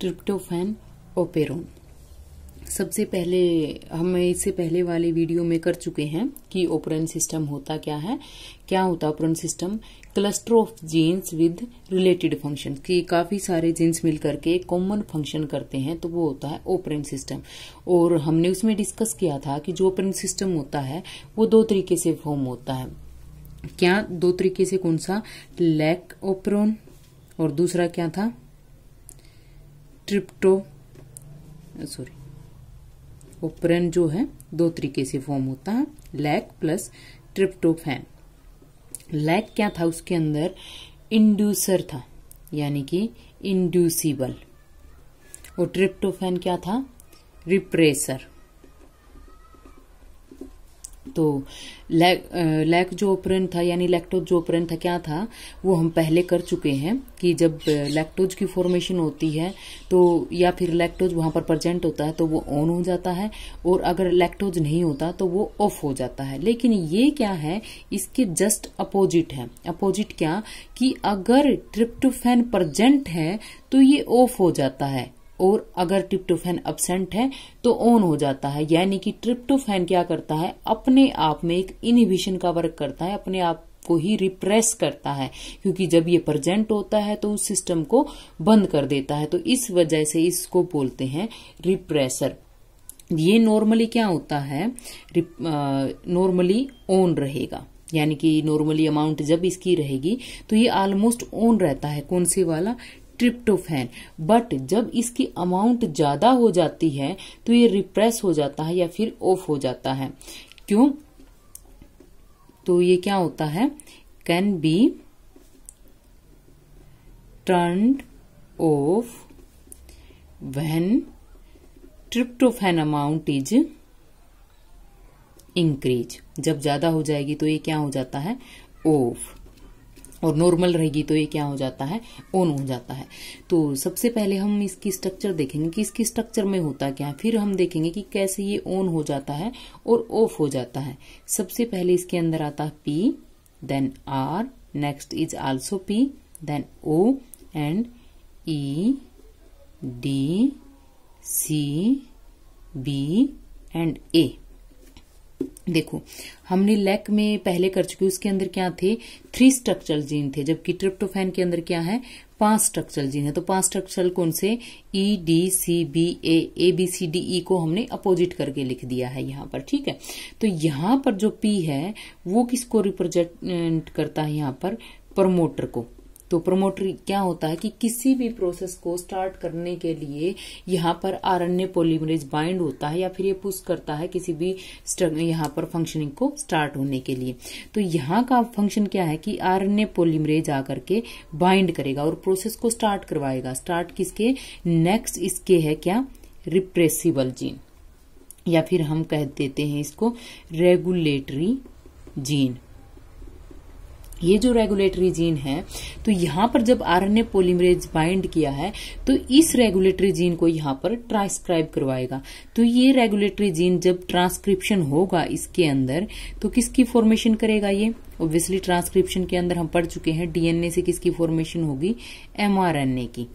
Tryptophan operon सबसे पहले, हम इससे पहले वाले वीडियो में कर चुके हैं कि ओपरन सिस्टम होता क्या है। क्या होता operon system cluster of genes with related function कि काफ़ी सारे जीन्स मिलकर के कॉमन फ़ंक्शन करते हैं तो वो होता है ओपरन सिस्टम और हमने उसमें डिस्कस किया था कि जो ओपरन सिस्टम होता है, वो दो तरीके से फॉर्म होता है। क्या दो तरीके से कौन सा? लैक ओपरोन और दूसरा क्या था? ट्रिप्टो सॉरी ओपरन जो है, दो तरीके से फॉर्म होता है लैक प्लस ट्रिप्टोफैन लैक क्या था उसके अंदर? इंड्यूसर था, यानी कि इंड्यूसिबल और ट्रिप्टोफैन क्या था? रिप्रेसर तो लैक, लैक जो ओपरन था यानी लैक्टोज जो ओपरन था क्या था? वो हम पहले कर चुके हैं कि जब लैक्टोज की फॉर्मेशन होती है तो या फिर लैक्टोज वहाँ पर प्रेजेंट होता है तो वो ऑन हो जाता है और अगर लैक्टोज नहीं होता तो वो ऑफ़ हो जाता है। लेकिन ये क्या है? इसके जस्ट अपोजिट है। अपोजिट क्या? कि अगर ट्रिप्टोफेन प्रेजेंट है तो ये ऑफ़ हो जाता है। और अगर ट्रिप्टोफैन अबसेंट है तो ऑन हो जाता है। यानी कि ट्रिप्टोफैन क्या करता है? अपने आप में एक इनिबिशन का वर्क करता है, अपने आप को ही रिप्रेस करता है। क्योंकि जब ये प्रजेंट होता है तो उस सिस्टम को बंद कर देता है। तो इस वजह से इसको बोलते हैं रिप्रेसर ये नॉर्मली क्या होता है? नॉर्मली ऑन रहेगा। यानी कि नॉर्मली अमाउंट जब इसकी रहेगी तो ये ऑलमोस्ट ऑन रहता है। कौन से वाला? ट्रिप्टोफैन बट जब इसकी अमाउंट ज़्यादा हो जाती है तो ये रिप्रेस हो जाता है या फिर ऑफ़ हो जाता है। क्यों? तो ये क्या होता है? Can be turn off when tryptophan amount is increase जब ज़्यादा हो जाएगी तो ये क्या हो जाता है? ऑफ़ और नॉर्मल रहेगी तो ये क्या हो जाता है? ऑन हो जाता है। तो सबसे पहले हम इसकी स्ट्रक्चर देखेंगे कि इसकी स्ट्रक्चर में होता क्या है। फिर हम देखेंगे कि कैसे ये ऑन हो जाता है और ऑफ़ हो जाता है। सबसे पहले इसके अंदर आता है P then R next is also P then O and E D C B and A देखो, हमने लेक में पहले कर चुके, उसके अंदर क्या थे? थ्री स्ट्रक्चरल जीन थे, जबकि ट्रिप्टोफैन के अंदर क्या है? पाँच स्ट्रक्चरल जीन है। तो पाँच स्ट्रक्चरल कौन से? E D C B A A B C D E को हमने अपोजिट करके लिख दिया है यहाँ पर, ठीक है? तो यहाँ पर जो पी है, वो किसको रिप्रेजेंट करता है यहाँ पर? प्रमोटर को। तो प्रोमोटर क्या होता है कि किसी भी प्रोसेस को स्टार्ट करने के लिए यहाँ पर आरण्य पोलीमरेज बाइंड होता है या फिर ये पुश करता है किसी भी यहाँ पर फंक्शनिंग को स्टार्ट होने के लिए। तो यहाँ का फ़ंक्शन क्या है कि आरण्य पोलीमरेज आकर के बाइंड करेगा और प्रोसेस को स्टार्ट करवाएगा। स्टार्ट किसके? नेक्स्ट इसके है क्या? रिप्रेसिबल जीन या फिर हम कह देते हैं इसको रेगुलेटरी जीन ये जो रेगुलेटरी जीन है तो यहाँ पर जब आरएनए पोलिमरेज बाइंड किया है तो इस रेगुलेटरी जीन को यहाँ पर ट्रांसक्राइब करवाएगा। तो ये रेगुलेटरी जीन जब ट्रांसक्रिप्शन होगा इसके अंदर तो किसकी फॉर्मेशन करेगा ये? ऑब्वियसली ट्रांसक्रिप्शन के अंदर हम पढ़ चुके हैं डीएनए से किसकी फॉर्मेशन होगी? एमआरएनए की।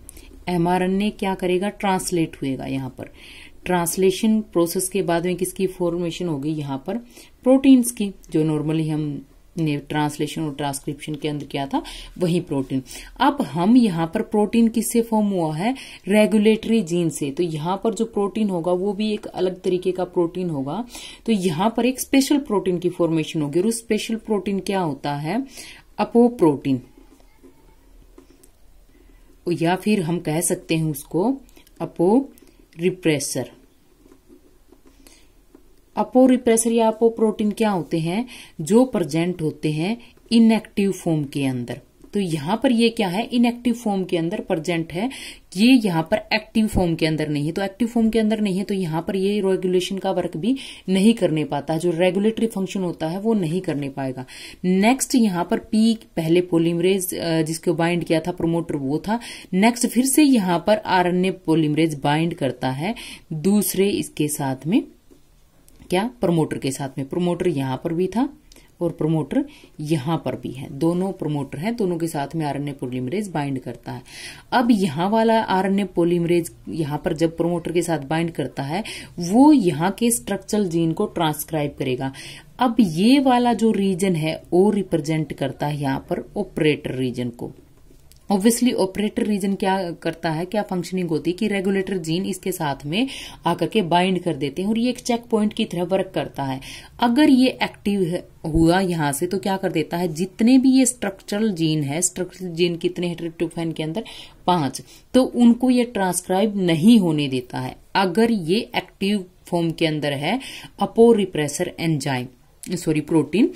एमआरएनए क्या करेगा? ट्रांसलेट हुएगा यहाँ पर। ट्रांसलेशन प्रोसेस के बाद में किसकी फॉर्मेशन होगी? यहाँ पर प्रोटीन्स की, जो नॉर्मली हम ने ट्रांसलेशन और ट्रांसक्रिप्शन के अंदर क्या था, वही प्रोटीन अब हम यहाँ पर प्रोटीन किससे फॉर्म हुआ है? रेगुलेटरी जीन से। तो यहाँ पर जो प्रोटीन होगा, वो भी एक अलग तरीके का प्रोटीन होगा। तो यहाँ पर एक स्पेशल प्रोटीन की फॉर्मेशन होगी और उस स्पेशल प्रोटीन क्या होता है? अपो प्रोटीन या फिर हम कह सकते हैं उसको अपो रिप्रेसर अपो रिप्रेसर या अपो प्रोटीन क्या होते हैं? जो प्रेजेंट होते हैं इनएक्टिव फॉर्म के अंदर। तो यहाँ पर ये क्या है? इनएक्टिव फॉर्म के अंदर प्रेजेंट है। ये यहाँ पर एक्टिव फॉर्म के अंदर नहीं है। तो एक्टिव फॉर्म के अंदर नहीं है तो यहाँ पर ये रेगुलेशन का वर्क भी नहीं करने पाता। जो रेगुलेटरी फ़ंक्शन होता है, वो नहीं करने पाएगा। नेक्स्ट यहाँ पर पी पहले पोलिमरेज जिसको बाइंड किया था प्रोमोटर वो था। नेक्स्ट फिर से यहाँ पर आरएनए पोलिमरेज बाइंड करता है। दूसरे इसके साथ में क्या? प्रमोटर के साथ में। प्रमोटर यहाँ पर भी था और प्रमोटर यहाँ पर भी है। दोनों प्रमोटर हैं, दोनों के साथ में आरएनए पोलीमरेज बाइंड करता है। अब यहाँ वाला आरएनए पोलीमरेज यहाँ पर जब प्रमोटर के साथ बाइंड करता है, वो यहाँ के स्ट्रक्चरल जीन को ट्रांसक्राइब करेगा। अब ये वाला जो रीजन है, वो रिप्रेजेंट करता है यहाँ पर ऑपरेटर रीजन को। ऑब्वियसली ऑपरेटर रीजन क्या करता है, क्या फंक्शनिंग होती है कि रेगुलेटर जीन इसके साथ में आकर के बाइंड कर देते हैं और ये एक चेक पॉइंट की तरह वर्क करता है। अगर ये एक्टिव हुआ यहाँ से तो क्या कर देता है, जितने भी ये स्ट्रक्चरल जीन है स्ट्रक्चरल जीन कितने हैं के अंदर? पाँच। तो उनको ये ट्रांसक्राइब नहीं होने देता है। अगर ये एक्टिव फॉर्म के अंदर है aporepressor enzyme sorry protein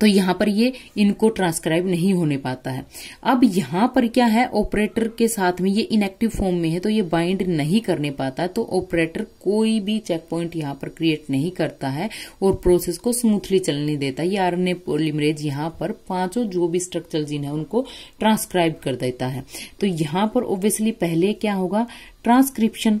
तो यहाँ पर ये इनको ट्रांसक्राइब नहीं होने पाता है। अब यहाँ पर क्या है? ऑपरेटर के साथ में ये इनएक्टिव फॉर्म में है तो ये बाइंड नहीं करने पाता तो ऑपरेटर कोई भी चेक पॉइंट यहाँ पर क्रिएट नहीं करता है और प्रोसेस को स्मूथली चलने देता है। ये आरएनए पोलिमरेज यहाँ पर पाँचों जो भी स्ट्रक्चर जीन है, उनको ट्रांसक्राइब कर देता है। तो यहाँ पर ऑब्वियसली पहले क्या होगा? ट्रांसक्रिप्शन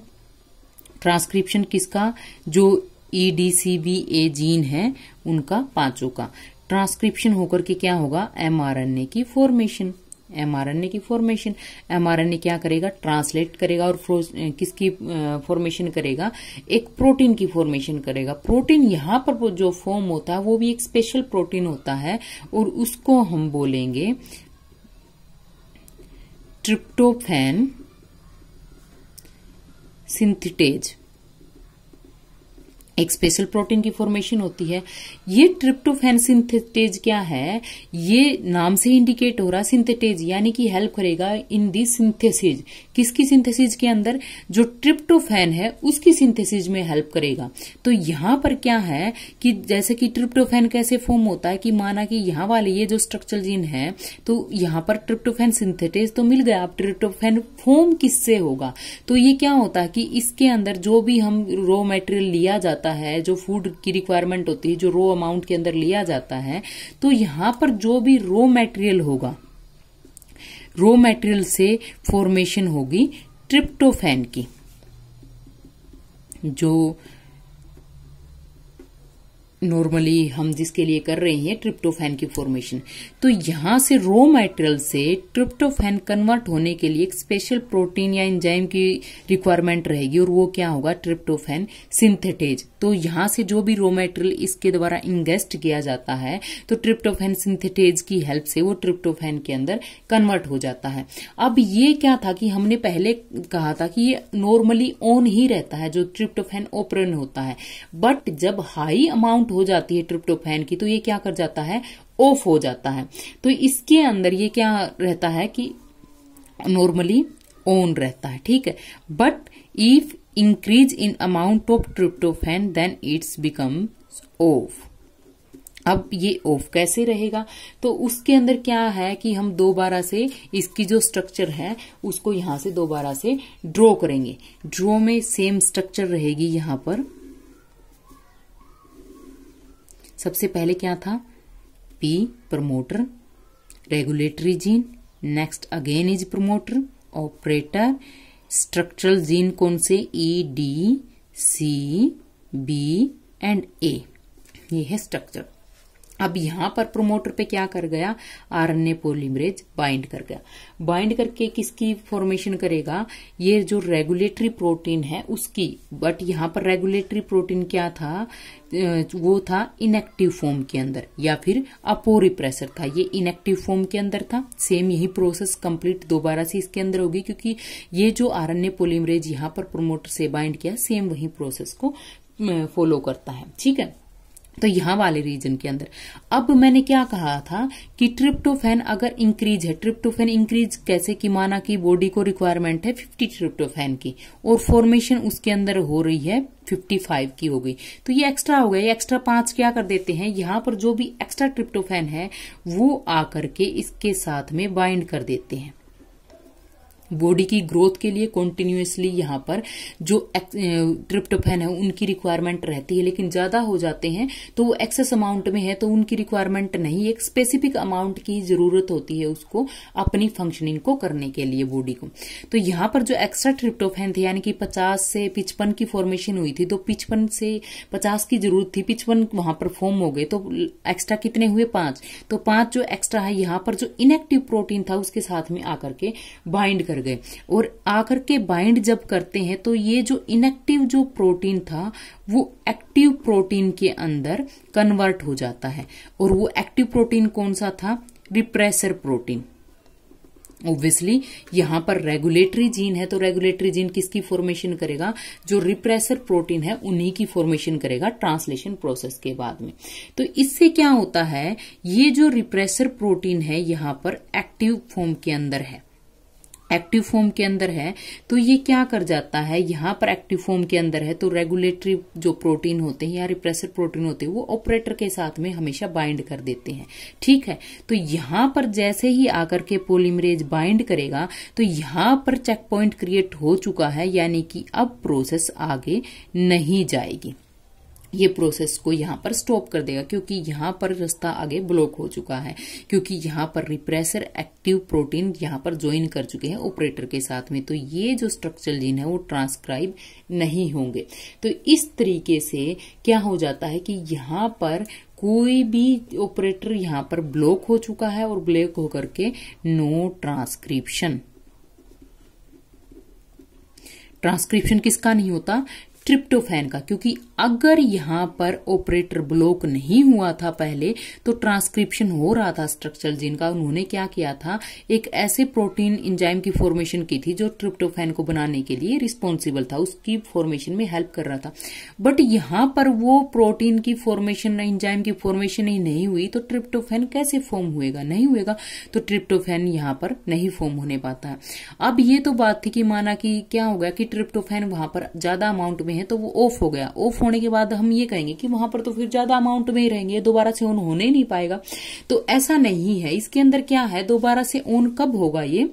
ट्रांसक्रिप्शन किसका? जो ईडीसीबी ए जीन है, उनका पाँचों का। ट्रांसक्रिप्शन होकर के क्या होगा? एमआरएनए की फॉर्मेशन एमआरएनए की फॉर्मेशन एमआरएनए क्या करेगा? ट्रांसलेट करेगा और किसकी फॉर्मेशन करेगा? एक प्रोटीन की फॉर्मेशन करेगा. प्रोटीन यहाँ पर जो फॉर्म होता है, वो भी एक स्पेशल प्रोटीन होता है और उसको हम बोलेंगे ट्रिप्टोफैन सिंथेटेज एक स्पेशल प्रोटीन की फॉर्मेशन होती है। ये ट्रिप्टोफेन सिंथेटेज क्या है? ये नाम से इंडिकेट हो रहा सिंथेटेज यानी कि हेल्प करेगा इन दी सिंथेसिस किसकी सिंथेसिस के अंदर? जो ट्रिप्टोफैन है, उसकी सिंथेसिस में हेल्प करेगा। तो यहाँ पर क्या है कि जैसे कि ट्रिप्टोफेन कैसे फॉर्म होता है कि माना कि यहाँ वाले ये जो स्ट्रक्चर जीन है तो यहाँ पर ट्रिप्टोफेन सिंथेटेज तो मिल गया। ट्रिप्टोफैन फॉर्म किससे होगा? तो ये क्या होता है कि इसके अंदर जो भी हम रॉ मेटेरियल लिया जाता जाता है, जो फ़ूड की रिक्वायरमेंट होती है, जो रो अमाउंट के अंदर लिया जाता है तो यहाँ पर जो भी रो मेटेरियल होगा रो मेटेरियल से फॉर्मेशन होगी ट्रिप्टोफैन की, जो नॉर्मली हम जिसके लिए कर रहे हैं ट्रिप्टोफैन की फॉर्मेशन तो यहाँ से रो मटेरियल से ट्रिप्टोफैन कन्वर्ट होने के लिए एक स्पेशल प्रोटीन या एंजाइम की रिक्वायरमेंट रहेगी और वो क्या होगा? ट्रिप्टोफैन सिंथेटेज तो यहाँ से जो भी रो मटेरियल इसके द्वारा इंगेस्ट किया जाता है तो ट्रिप्टोफैन सिंथेटेज की हेल्प से वो ट्रिप्टोफैन के अंदर कन्वर्ट हो जाता है। अब ये क्या था कि हमने पहले कहा था कि ये नॉर्मली ऑन ही रहता है, जो ट्रिप्टोफैन ओपरन होता है। बट जब हाई अमाउंट हो जाती है ट्रिप्टोफैन की तो ये क्या कर जाता है? ऑफ़ हो जाता है। तो इसके अंदर ये क्या रहता है कि नॉर्मली ऑन रहता है, ठीक है? But if increase in amount of tryptophan then it's become off अब ये ऑफ़ कैसे रहेगा? तो उसके अंदर क्या है कि हम दोबारा से इसकी जो स्ट्रक्चर है, उसको यहाँ से दोबारा से ड्रॉ करेंगे। ड्रॉ में सेम स्ट्रक्चर रहेगी यहाँ पर। सबसे पहले क्या था? P promoter regulatory gene next again is promoter operator structural gene कौन से? E D C B and A ये है स्ट्रक्चर अब यहाँ पर प्रोमोटर पे क्या कर गया? आरएनए पोलिमरेज बाइंड कर गया। बाइंड करके किसकी फॉर्मेशन करेगा? ये जो रेगुलेटरी प्रोटीन है उसकी। बट यहाँ पर रेगुलेटरी प्रोटीन क्या था? वो था इनएक्टिव फॉर्म के अंदर, या फिर अपोरिप्रेसर था। ये इनएक्टिव फॉर्म के अंदर था। सेम यही प्रोसेस कंप्लीट दोबारा से इसके अंदर होगी, क्योंकि ये जो आर आरएनए पोलिमरेज यहाँ पर प्रोमोटर से बाइंड किया सेम वही प्रोसेस को फॉलो करता है। ठीक है? तो यहाँ वाले रीजन के अंदर। अब मैंने क्या कहा था कि ट्रिप्टोफैन अगर इंक्रीज है ट्रिप्टोफैन इंक्रीज कैसे कि माना कि बॉडी को रिक्वायरमेंट है 50 ट्रिप्टोफैन की और फॉर्मेशन उसके अंदर हो रही है 55 की हो गई। तो ये एक्स्ट्रा हो गया, ये एक्स्ट्रा पाँच क्या कर देते हैं? यहाँ पर जो भी एक्स्ट्रा ट्रिप्टोफैन है, वो आकर के इसके साथ में बाइंड कर देते हैं। बॉडी की ग्रोथ के लिए कॉन्टिन्यूसली यहाँ पर जो ट्रिप्टोफेन है, उनकी रिक्वायरमेंट रहती है, लेकिन ज़्यादा हो जाते हैं तो वो एक्सेस अमाउंट में है तो उनकी रिक्वायरमेंट नहीं, एक स्पेसिफिक अमाउंट की ज़रूरत होती है उसको अपनी फंक्शनिंग को करने के लिए बॉडी को। तो यहाँ पर जो एक्स्ट्रा ट्रिप्टोफेन थे, यानी कि पचास से पिचपन की फॉर्मेशन हुई थी तो पिचपन से पचास की ज़रूरत थी, पिचपन वहाँ पर फॉर्म हो गए तो एक्स्ट्रा कितने हुए? पाँच। तो पाँच जो एक्स्ट्रा है, यहाँ पर जो इनएक्टिव प्रोटीन था, उसके साथ में आकर के बाइंड कर गए। और आकर के बाइंड जब करते हैं तो ये जो इनएक्टिव जो प्रोटीन था, वो एक्टिव प्रोटीन के अंदर कन्वर्ट हो जाता है। और वो एक्टिव प्रोटीन कौन सा था? रिप्रेसर प्रोटीन ऑब्वियसली यहाँ पर रेगुलेटरी जीन है तो रेगुलेटरी जीन किसकी फॉर्मेशन करेगा? जो रिप्रेसर प्रोटीन है, उन्हीं की फॉर्मेशन करेगा ट्रांसलेशन प्रोसेस के बाद में। तो इससे क्या होता है? ये जो रिप्रेसर प्रोटीन है, यहाँ पर एक्टिव फॉर्म के अंदर है। एक्टिव फॉर्म के अंदर है तो ये क्या कर जाता है? यहाँ पर एक्टिव फॉर्म के अंदर है तो रेगुलेटरी जो प्रोटीन होते हैं या रिप्रेसर प्रोटीन होते हैं, वो ऑपरेटर के साथ में हमेशा बाइंड कर देते हैं। ठीक है? तो यहाँ पर जैसे ही आकर के पोलिमरेज बाइंड करेगा तो यहाँ पर चेक पॉइंट क्रिएट हो चुका है, यानी कि अब प्रोसेस आगे नहीं जाएगी। ये प्रोसेस को यहाँ पर स्टॉप कर देगा, क्योंकि यहाँ पर रास्ता आगे ब्लॉक हो चुका है, क्योंकि यहाँ पर रिप्रेसर एक्टिव प्रोटीन यहाँ पर ज्वाइन कर चुके हैं ऑपरेटर के साथ में। तो ये जो स्ट्रक्चरल जीन है, वो ट्रांसक्राइब नहीं होंगे। तो इस तरीके से क्या हो जाता है कि यहाँ पर कोई भी ऑपरेटर यहाँ पर ब्लॉक हो चुका है और ब्लॉक होकर के नो ट्रांसक्रिप्शन ट्रांसक्रिप्शन किसका नहीं होता? ट्रिप्टोफैन का, क्योंकि अगर यहाँ पर ऑपरेटर ब्लॉक नहीं हुआ था पहले तो ट्रांसक्रिप्शन हो रहा था स्ट्रक्चरल जीन का। उन्होंने क्या किया था? एक ऐसे प्रोटीन इंजाइम की फॉर्मेशन की थी जो ट्रिप्टोफैन को बनाने के लिए रिस्पॉन्सिबल था। उसकी फॉर्मेशन में हेल्प कर रहा था। बट यहाँ पर वो प्रोटीन की फॉर्मेशन इंजाइम की फॉर्मेशन ही नहीं हुई तो ट्रिप्टोफैन कैसे फॉर्म हुएगा? नहीं हुएगा तो ट्रिप्टोफैन यहाँ पर नहीं फॉर्म होने पाता। अब ये तो बात थी कि माना कि क्या होगा कि ट्रिप्टोफैन वहाँ पर ज़्यादा अमाउंट है तो वो ऑफ़ हो गया। ऑफ़ होने के बाद हम ये कहेंगे कि वहाँ पर तो फिर ज़्यादा अमाउंट में ही रहेंगे दोबारा से ऑन होने नहीं पाएगा। तो ऐसा नहीं है। इसके अंदर क्या है? दोबारा से ऑन कब होगा ये?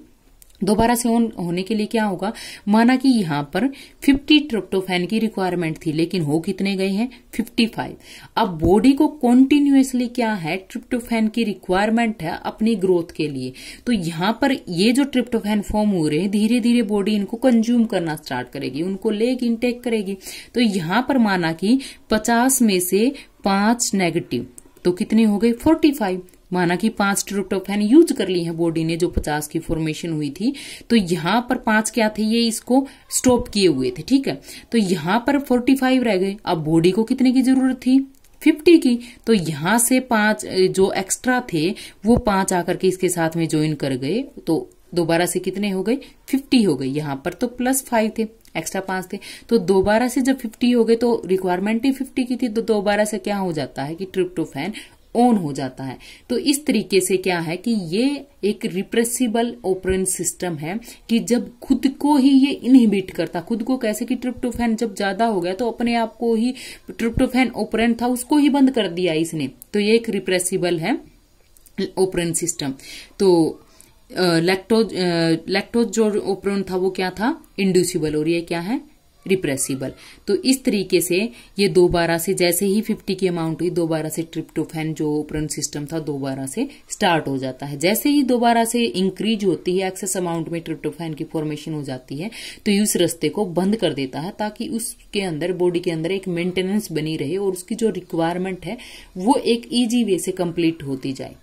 दोबारा से ऑन होने के लिए क्या होगा? माना कि यहाँ पर 50 ट्रिप्टोफैन की रिक्वायरमेंट थी, लेकिन हो कितने गए हैं? 55 अब बॉडी को कॉन्टिन्यूसली क्या है? ट्रिप्टोफैन की रिक्वायरमेंट है अपनी ग्रोथ के लिए। तो यहाँ पर ये जो ट्रिप्टोफैन फॉर्म हो रहे हैं धीरे धीरे बॉडी इनको कंज्यूम करना स्टार्ट करेगी, उनको लेग इनटेक करेगी। तो यहाँ पर माना कि पचास में से पाँच नेगेटिव तो कितने हो गए? फोर्टी फाइव माना कि पाँच ट्रिप्टोफैन यूज़ कर ली है बॉडी ने, जो पचास की फॉर्मेशन हुई थी। तो यहाँ पर पाँच क्या थे? ये इसको स्टॉप किए हुए थे, ठीक है? तो यहाँ पर फोर्टी फाइव रह गए। अब बॉडी को कितने की ज़रूरत थी? फिफ्टी की। तो यहाँ से पाँच जो एक्स्ट्रा थे, वो पाँच आकर के इसके साथ में ज्वाइन कर गए। तो दोबारा से कितने हो गए? फिफ्टी हो गए। यहाँ पर तो प्लस फाइव थे एक्स्ट्रा पाँच थे। तो दोबारा से जब फिफ्टी हो गए तो रिक्वायरमेंट ही फिफ्टी की थी। तो दोबारा से क्या हो जाता है कि ट्रिप्टोफैन ऑन हो जाता है। तो इस तरीके से क्या है कि ये एक रिप्रेसिबल ओपरेन सिस्टम है कि जब खुद को ही ये इनहिबिट करता, खुद को कैसे कि ट्रिप्टोफैन जब ज़्यादा हो गया तो अपने आप को ही ट्रिप्टोफैन ओपरेन था, उसको ही बंद कर दिया इसने। तो ये एक रिप्रेसिबल है ओपरेन सिस्टम तो लैक्टोज लैक्टोज जो ओपरेन था वो क्या था? इंड्यूसिबल और ये क्या है? रिप्रेसिबल तो इस तरीके से ये दोबारा से जैसे ही 50 की अमाउंट हुई, दोबारा से ट्रिप्टोफेन जो ओपरन सिस्टम था दोबारा से स्टार्ट हो जाता है। जैसे ही दोबारा से इंक्रीज होती है एक्सेस अमाउंट में ट्रिप्टोफेन की फॉर्मेशन हो जाती है तो उस रस्ते को बंद कर देता है ताकि उसके अंदर बॉडी के अंदर एक मेंटेनेंस बनी रहे और उसकी जो रिक्वायरमेंट है, वो एक ईजी वे से कंप्लीट होती जाए।